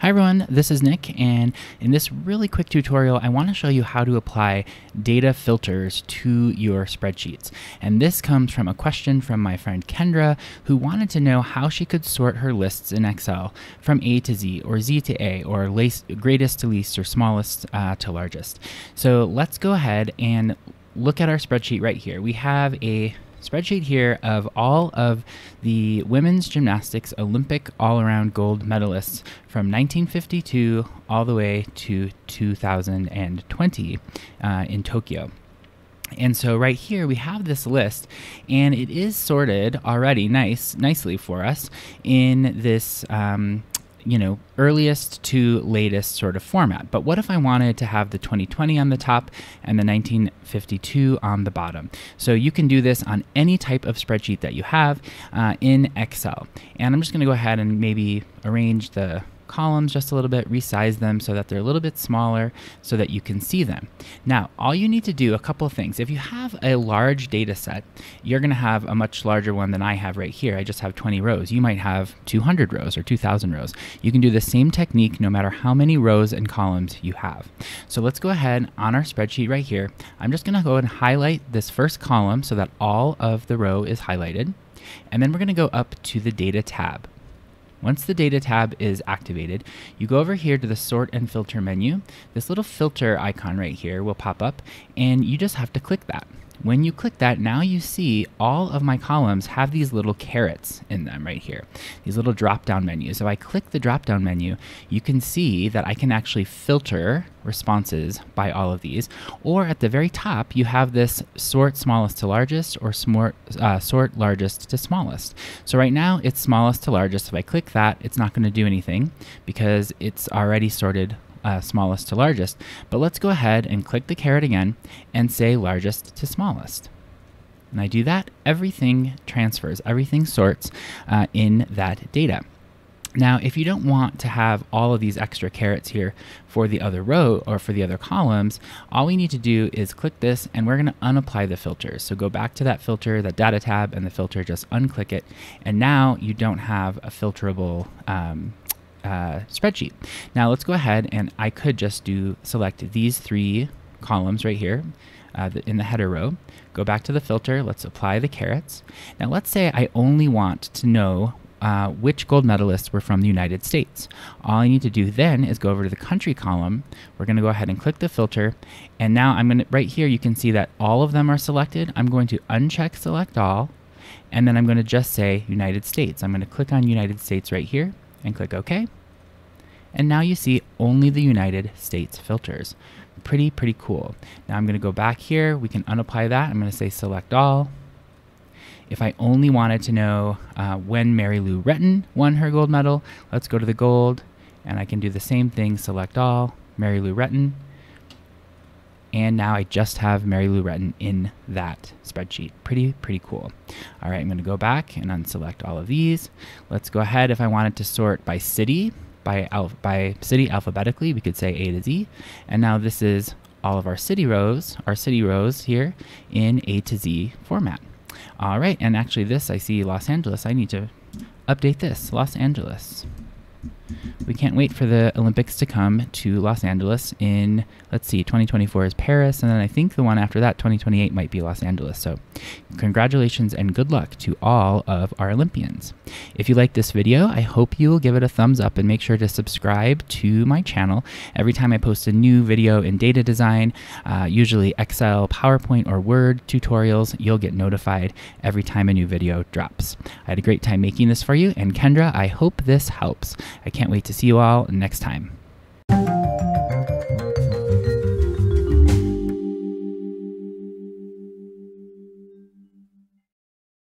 Hi everyone, this is Nick, and in this really quick tutorial, I want to show you how to apply data filters to your spreadsheets. And this comes from a question from my friend Kendra, who wanted to know how she could sort her lists in Excel from A to Z, or Z to A, or greatest to least, or smallest uh, to largest. So let's go ahead and look at our spreadsheet right here. We have a spreadsheet here of all of the women's gymnastics Olympic all around gold medalists from 1952 all the way to 2020 uh, in Tokyo. And so right here we have this list and it is sorted already nice nicely for us in this um, you know, earliest to latest sort of format. But what if I wanted to have the 2020 on the top and the 1952 on the bottom? So you can do this on any type of spreadsheet that you have uh, in Excel. And I'm just going to go ahead and maybe arrange the columns just a little bit, resize them so that they're a little bit smaller so that you can see them. Now, all you need to do, a couple things. If you have a large data set, you're going to have a much larger one than I have right here. I just have 20 rows. You might have 200 rows or 2,000 rows. You can do the same technique no matter how many rows and columns you have. So let's go ahead on our spreadsheet right here. I'm just going to go and highlight this first column so that all of the row is highlighted. And then we're going to go up to the data tab. Once the data tab is activated, you go over here to the sort and filter menu. This little filter icon right here will pop up and you just have to click that. When you click that, now you see all of my columns have these little carets in them right here, these little drop down menus. If I click the drop down menu, you can see that I can actually filter responses by all of these. Or at the very top, you have this sort smallest to largest or uh, sort largest to smallest. So right now it's smallest to largest. If I click that, it's not going to do anything because it's already sorted uh, smallest to largest. But let's go ahead and click the caret again and say largest to smallest. And I do that, everything transfers, everything sorts uh, in that data. Now, if you don't want to have all of these extra carets here for the other row or for the other columns, all we need to do is click this and we're going to unapply the filters. So go back to that filter, that data tab, and the filter, just unclick it. And now you don't have a filterable um, uh, spreadsheet. Now let's go ahead and I could just do select these three columns right here uh, in the header row. Go back to the filter. Let's apply the carets. Now let's say I only want to know uh, which gold medalists were from the United States. All I need to do then is go over to the country column. We're going to go ahead and click the filter. And now I'm going to, right here, you can see that all of them are selected. I'm going to uncheck select all. And then I'm going to just say United States. I'm going to click on United States right here and click OK. And now you see only the United States filters. Pretty, pretty cool. Now I'm going to go back here. We can unapply that. I'm going to say select all. If I only wanted to know uh, when Mary Lou Retton won her gold medal, let's go to the gold. And I can do the same thing, select all, Mary Lou Retton. And now I just have Mary Lou Retton in that spreadsheet. Pretty, pretty cool. All right, I'm going to go back and unselect all of these. Let's go ahead. If I wanted to sort by city, by, by city alphabetically, we could say A to Z. And now this is all of our city rows, our city rows here in A to Z format. All right, and actually this, I see Los Angeles. I need to update this, Los Angeles. We can't wait for the Olympics to come to Los Angeles in, let's see, 2024 is Paris, and then I think the one after that, 2028, might be Los Angeles. So, congratulations and good luck to all of our Olympians. If you like this video, I hope you will give it a thumbs up and make sure to subscribe to my channel. Every time I post a new video in data design, uh, usually Excel, PowerPoint, or Word tutorials, you'll get notified every time a new video drops. I had a great time making this for you, and Kendra, I hope this helps. I can't wait to see you all next time.